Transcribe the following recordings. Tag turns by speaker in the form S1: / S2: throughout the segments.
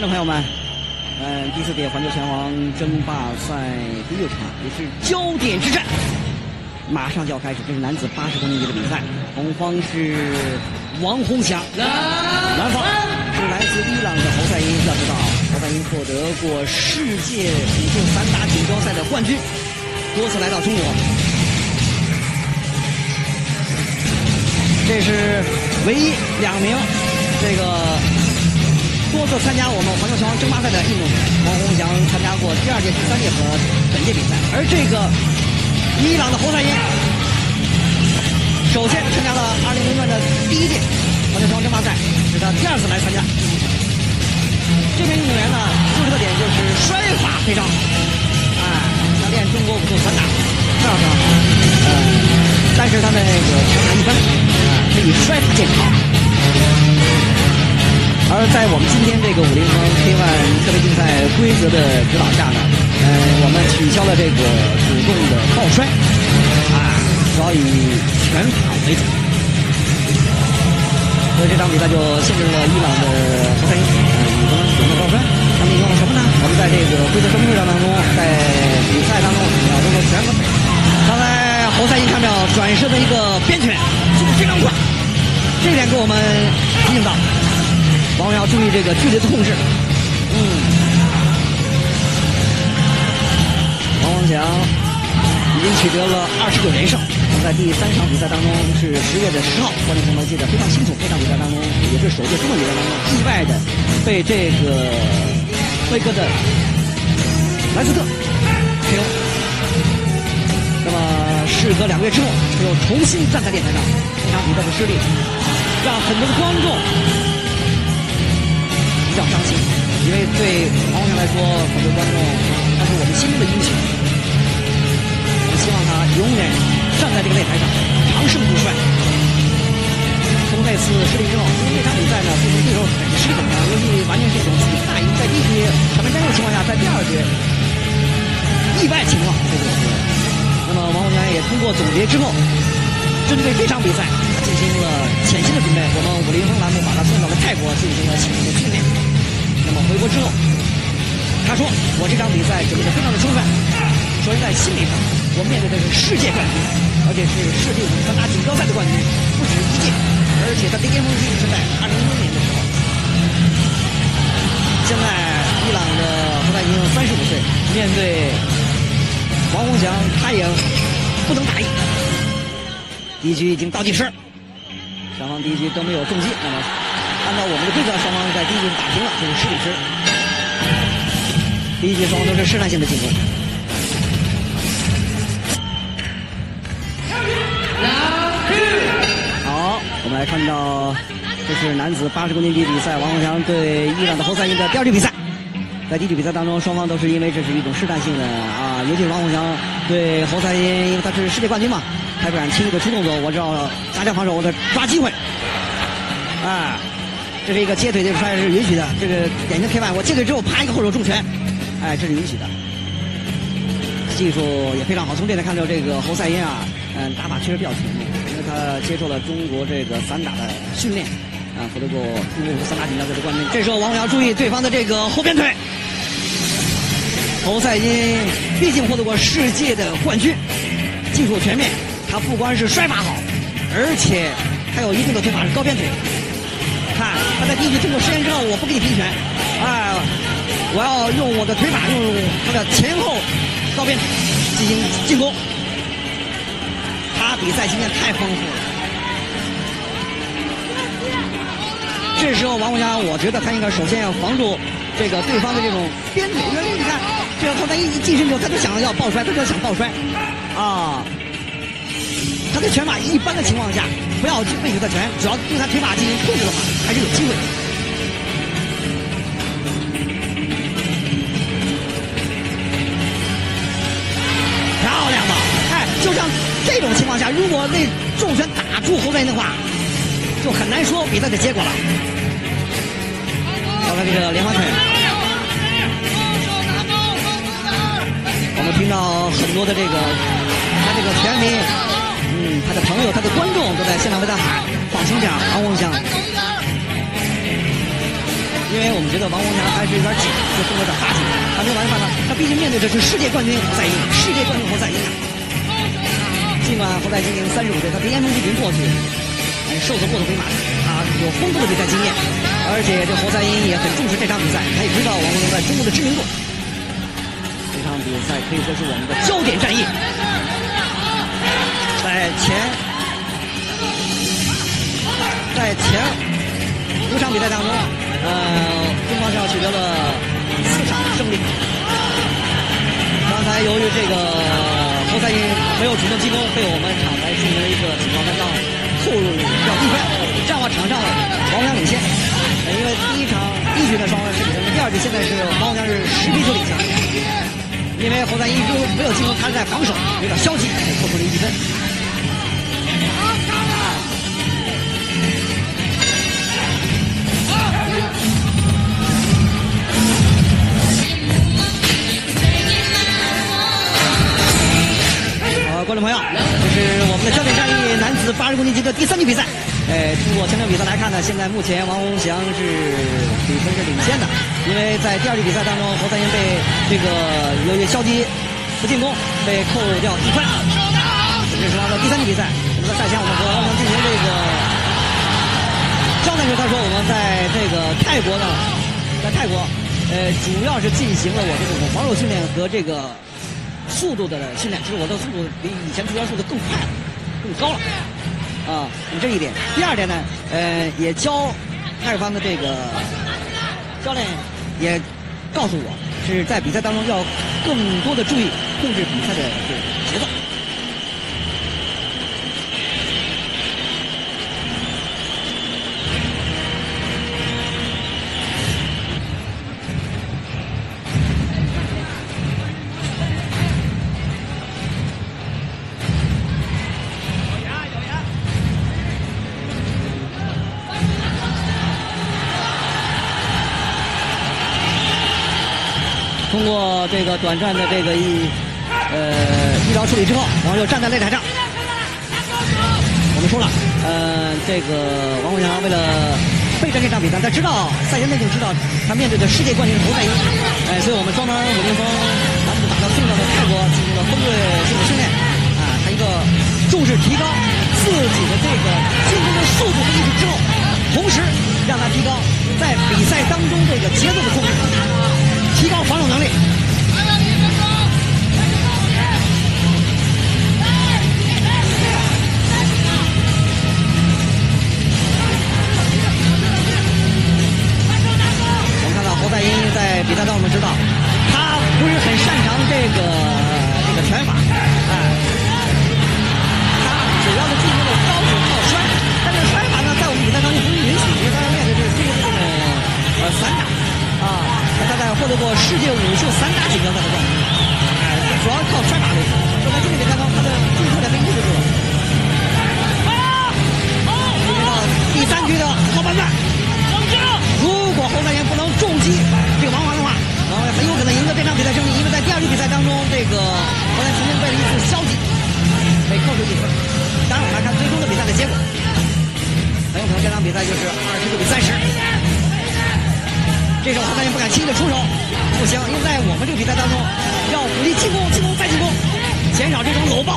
S1: 观众朋友们，嗯，第四届环球拳王争霸赛第六场也是焦点之战，马上就要开始。这是男子八十公斤级的比赛，红方是王洪祥，蓝方是来自伊朗的侯赛因。要知道，侯赛因获得过世界武术散打锦标赛的冠军，多次来到中国。这是唯一两名这个。多次参加我们环球拳王争霸赛的运动员，王洪祥参加过第二届、第三届和本届比赛。而这个伊朗的侯赛因，首先参加了2006年的第一届环球拳王争霸赛，是他第二次来参加。这名运动员呢，独特点就是摔法非常好，哎，他练中国武术散打，这样的，呃，但是他的那个拳法一般，啊，他以摔法见长。而在我们今天这个武林风 K1 特别竞赛规则的指导下呢，呃，我们取消了这个主动的抱摔，啊，主要以拳法为主。所以这场比赛就限制了伊朗的侯赛因，你不能主动抱摔。那么用了什么呢？我们在这个规则说明会上当中，在注意这个距离的控制。嗯，王洪祥已经取得了二十九连胜。在第三场比赛当中是十月的十号，观众朋友们记得非常清楚。这场比赛当中也是首届中国比赛当中意外的被这个辉哥的莱斯特 KO。那么事隔两个月之后，他又重新站在擂台上，这场比赛的失利让很多的观众。比较伤心，因为对王洪祥来说，很多观众他是我们心中的英雄。我们希望他永远站在这个擂台上，长盛不衰。从那次失利之后，因为那场比赛呢，对对手很是紧张，尤其完全是一种自己大赢，在第一局场面战胜的情况下，在第二局意外情况这个是。那么王洪祥也通过总结之后，针对这场比赛，进行了潜心的准备。我们武林风栏目把他送到了泰国进行了潜心的训练。那么回国之后，他说：“我这场比赛准备的非常的充分。首先在心理上，我面对的是世界冠军，而且是世界武术打锦标赛的冠军，不止一届。而且他的巅峰期是在二零一六年的时候。现在伊朗的何赛因三十五岁，面对王洪祥，他也不能大意。第一局已经倒计时，双方第一局都没有中计，那么。”按照我们的规则，双方在第一局打平了，就是十比十。第一局双方都是试探性的进攻。好，我们来看到，这是男子八十公斤级比赛，王洪祥对伊朗的侯赛因的第二局比赛。在第一局比赛当中，双方都是因为这是一种试探性的啊，尤其是王洪祥对侯赛因，因为他是世界冠军嘛，他不敢轻易的出动作，我只要加强防守，我得抓机会，啊。这是一个接腿的摔是允许的，这个典型 K 板，我接腿之后啪一个后手重拳，哎，这是允许的，技术也非常好。从这点看到，这个侯赛因啊，嗯，打法确实比较全面，因为他接受了中国这个散打的训练，啊，获得过中国散打锦标赛的冠军。这时候王洪祥注意对方的这个后边腿，侯赛因毕竟获得过世界的冠军，技术全面，他不光是摔法好，而且还有一定的腿法是高边腿。看，他在第一局通过实验之后，我不给你平拳，啊，我要用我的腿法，用他的前后高边进行进攻。他比赛经验太丰富了。这时候王洪祥，我觉得他应该首先要防住这个对方的这种边腿，你看，这个后他一一近身之后，他就想要抱摔，他就想抱摔，啊。他的拳法一般的情况下，不要去背他的拳，只要对他腿法进行控制的话，还是有机会。漂亮吧？哎，就像这种情况下，如果那重拳打住侯赛因的话，就很难说比赛的结果了。好了，这个连环腿，很多的这个他这个拳迷。嗯，他的朋友、他的观众都在现场为他喊，放轻点，王洪祥。因为我们觉得王洪强还是有点紧，就动作有点大劲。他没有办法，他毕竟面对的是世界冠军侯赛因，世界冠军侯赛因。尽管侯赛因已经三十五岁，他比严中基已经过去，瘦子过得回马，他有丰富的比赛经验，而且这侯赛因也很重视这场比赛，他也知道王洪强在中国的知名度。比赛可以说是我们的焦点战役，在前，在前。五场比赛当中，呃，中方校取得了四场胜利。刚才由于这个侯赛因没有主动进攻，被我们场台进行了一个情况单杠扣掉一分，这样的话场上王洪强领先。因为第一场一局的双方是比分，第二局现在是王洪强是十比九领先。因为侯赛因一直没有进攻，他在防守有点消极，被扣出了一分。观众朋友，这是我们的焦点战役男子八十公斤级的第三局比赛。哎，通过前场比赛来看呢，现在目前王洪祥是比分是领先的。因为在第二局比赛当中，侯赛因被这个由于消极不进攻被扣掉一分。这是他的第三局比赛。我们在赛前我们和王洪进行这个交谈时，他说我们在这个泰国呢，在泰国，呃，主要是进行了我的这种防守训练和这个。速度的训练，其实我的速度比以前出拳速度更快了，更高了，啊，这一点。第二点呢，呃，也教泰方的这个教练也告诉我，是在比赛当中要更多的注意控制比赛的这个节奏。短暂的这个一呃医疗处理之后，然后又站在擂台上。我们说了，呃，这个王洪强为了备战这场比赛，他知道赛前内定知道他面对的世界冠军是侯赛因，哎，所以我们专门武林风把他们打到送到了泰国进行了锋锐性的训练，啊，他一个重视提高自己的这个进攻的速度和意识之后，同时让他提高在比赛当中这个节奏的控制。提高防守能力。获得过世界武术散打锦标赛的冠军，哎，主要靠摔打为主。说在这里面看到他的技术点被抑制住了。好，进入到第三局的后半段。如果侯赛因不能重击这个王华的话，王华很有可能赢得这场比赛胜利，因为在第二局比赛当中，这个侯赛因曾经被了一次消极，被扣出一分。当然，我们来看最终的比赛的结果，很有可能这场比赛就是二十六比三十。这时候侯赛因不敢轻易的出手，不行，因为在我们这个比赛当中，要鼓励进攻，进攻再进攻，减少这种搂抱。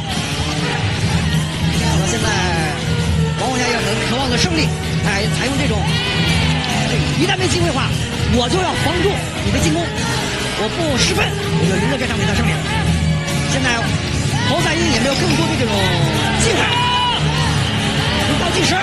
S1: 现在王宏翔也很渴望的胜利，采采用这种，一旦没机会的话，我就要防住你的进攻，我不失分，我就赢得这场比赛胜利。现在侯赛因也没有更多的这种机会，倒计时。